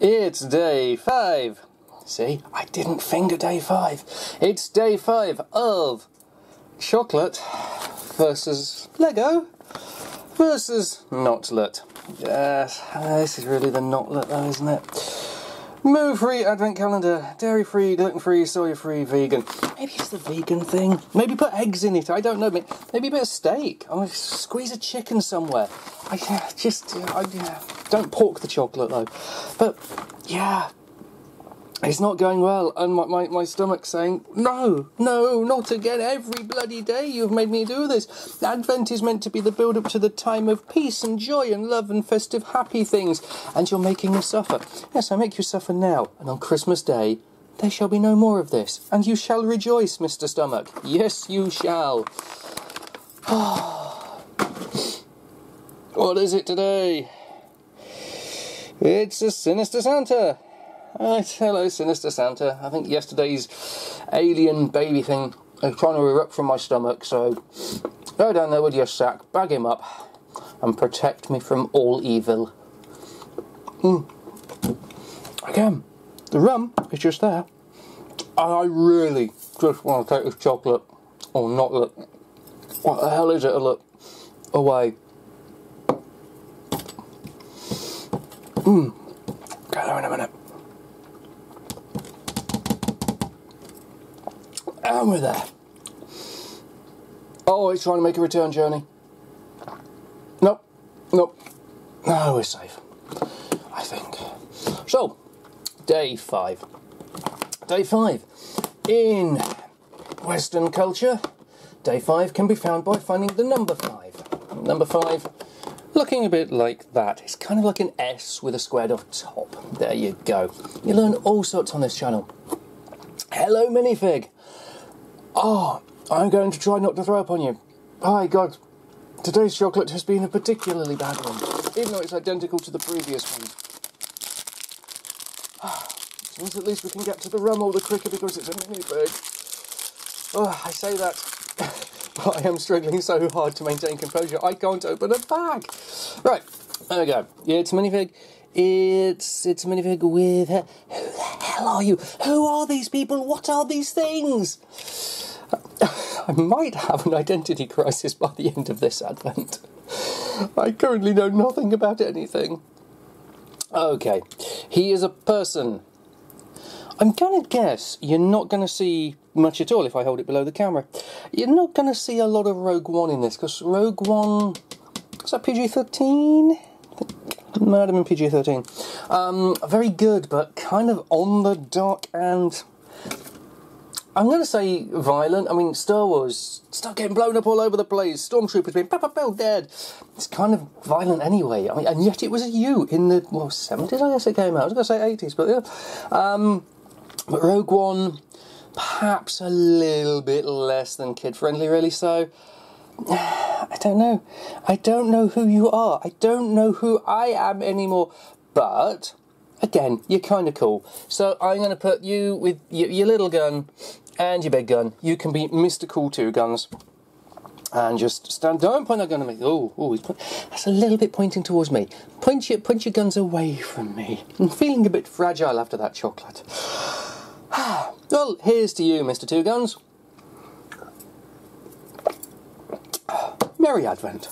It's day five. See, I didn't finger day five. It's day five of chocolate versus Lego versus Notlate. Yes, this is really the Notlate though, isn't it? Moo free advent calendar, dairy free, gluten free, soy free, vegan. Maybe it's the vegan thing. Maybe put eggs in it. I don't know. Maybe a bit of steak. I'm gonna squeeze a chicken somewhere. I just I, don't pork the chocolate though. But yeah, it's not going well, and my, my, my stomach's saying, No, no, not again. Every bloody day you've made me do this. Advent is meant to be the build up to the time of peace and joy and love and festive happy things, and you're making me suffer. Yes, I make you suffer now, and on Christmas Day, there shall be no more of this, and you shall rejoice, Mr. Stomach. Yes, you shall. what is it today? It's a sinister Santa. Uh, hello, Sinister Santa. I think yesterday's alien baby thing is trying to erupt from my stomach, so go down there with your sack, bag him up, and protect me from all evil. Mm. Again, the rum is just there. I really just want to take this chocolate, or not look. What the hell is it? A Look away. Mmm. Get there in a minute. And we're there. Oh, he's trying to make a return journey. Nope. Nope. No, we're safe. I think. So, day five. Day five. In Western culture, day five can be found by finding the number five. Number five, looking a bit like that. It's kind of like an S with a squared off top. There you go. You learn all sorts on this channel. Hello, minifig. Oh, I'm going to try not to throw up on you. Hi, God. Today's chocolate has been a particularly bad one, even though it's identical to the previous one. Ah, Means at least we can get to the rum all the quicker because it's a mini bag. Oh, I say that, but I am struggling so hard to maintain composure, I can't open a bag. Right, there we go. It's a minifig. It's it's a minifig with. Who the hell are you? Who are these people? What are these things? I might have an identity crisis by the end of this advent. I currently know nothing about anything. Okay, he is a person. I'm going to guess you're not going to see much at all if I hold it below the camera. You're not going to see a lot of Rogue One in this because Rogue One. Is that PG 13? Might have been PG 13. Um, very good, but kind of on the dark and I'm going to say violent. I mean, Star Wars, start getting blown up all over the place. Stormtroopers being papa Bill dead. It's kind of violent anyway. I mean, and yet it was you in the well 70s. I guess it came out. I was going to say 80s, but yeah. Um, but Rogue One, perhaps a little bit less than kid friendly, really. So. I don't know. I don't know who you are. I don't know who I am anymore. But again, you're kind of cool. So I'm going to put you with your, little gun and your big gun. You can be Mr. Cool Two Guns. And just stand. Don't point that gun at me. Oh, oh, that's a little bit pointing towards me. Point your, point your guns away from me. I'm feeling a bit fragile after that chocolate. well, here's to you, Mr. Two Guns. Merry Advent.